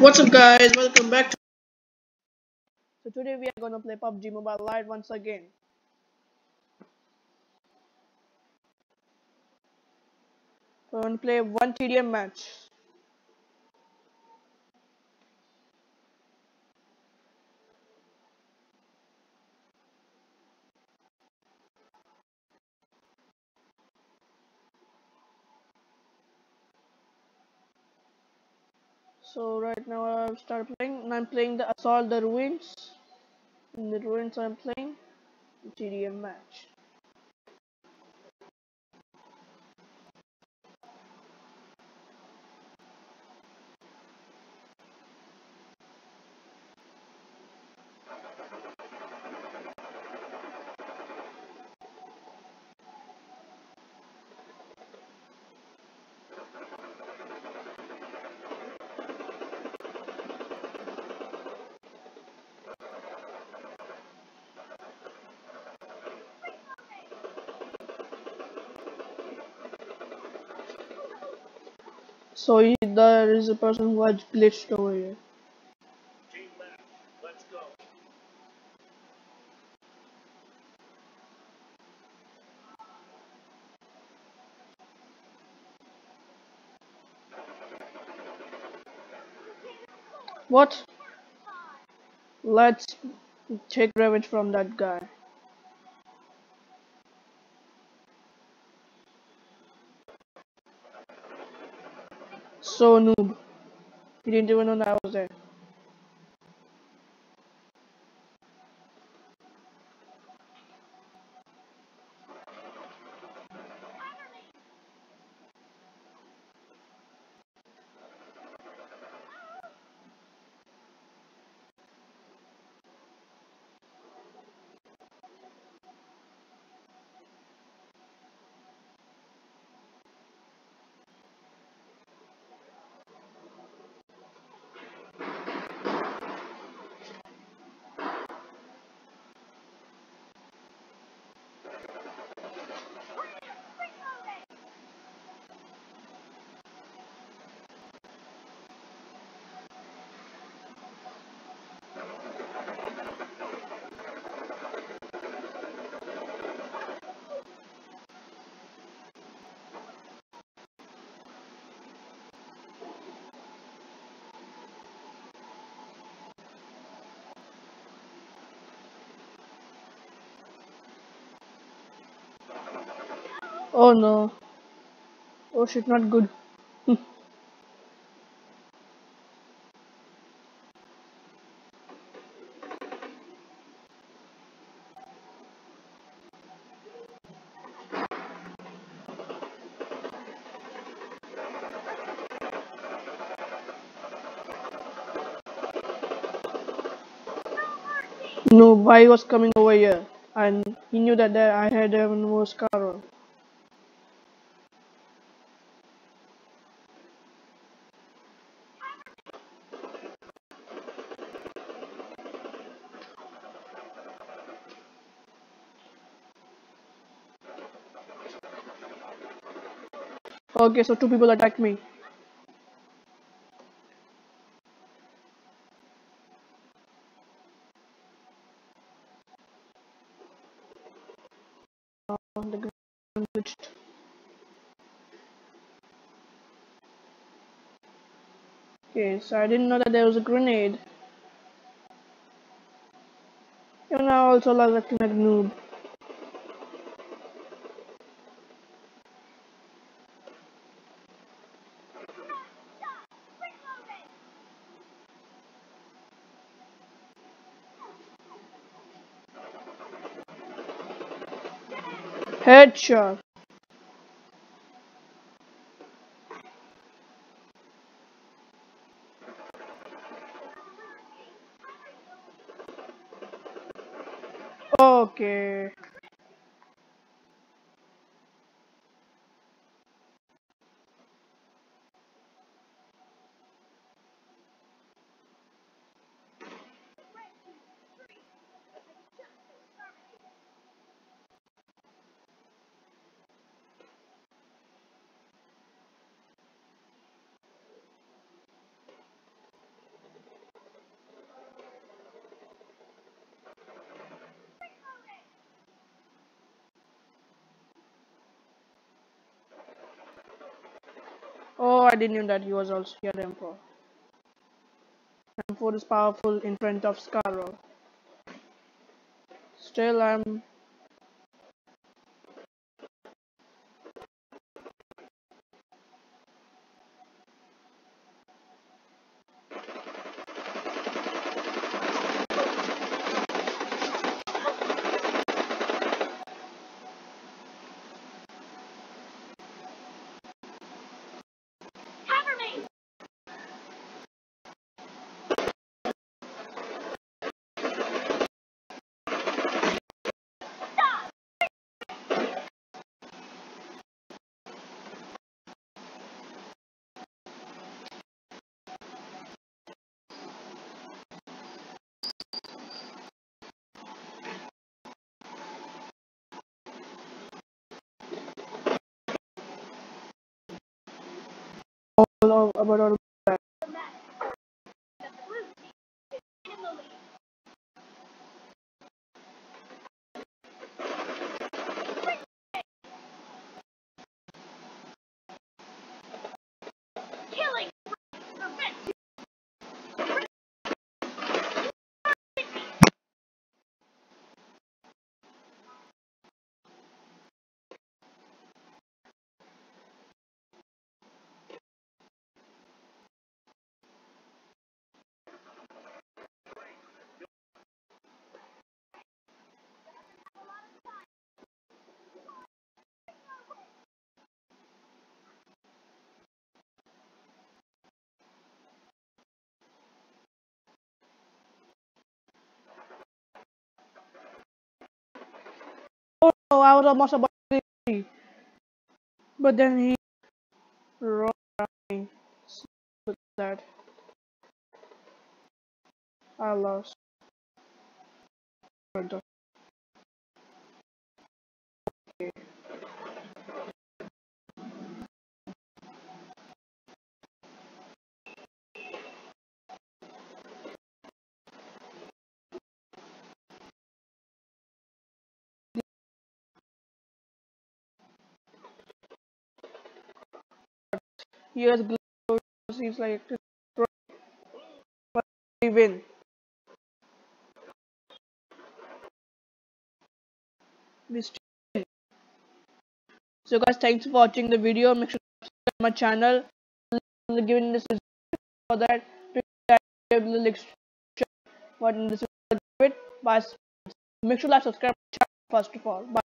What's up guys, welcome back to So today we are gonna play PUBG Mobile Lite once again. We're gonna play one TDM match. So right now I've started playing and I'm playing the Assault the Ruins. In the Ruins I'm playing TDM match. So he, there is a person who has glitched over here. Let's go. What? Let's take revenge from that guy. So noob. He didn't even know I was there. Oh no. Oh shit, not good. no, why was coming over here? And he knew that I had um, a more scar on. Okay, so two people attacked me. Oh. Okay, so I didn't know that there was a grenade. You're now also like acting like noob. Headshot. Okay. Oh, I didn't know that he was also here Emperor. M4 is powerful in front of Scarrow. Still, I'm all about all Oh, I was almost about to see. But then he wrong me. With that. I lost. Okay. Here's Glow seems like to win. We So guys thanks for watching the video. Make sure to subscribe my channel. Giving this for that what in this video. Bye. Make sure to subscribe first of all. Bye.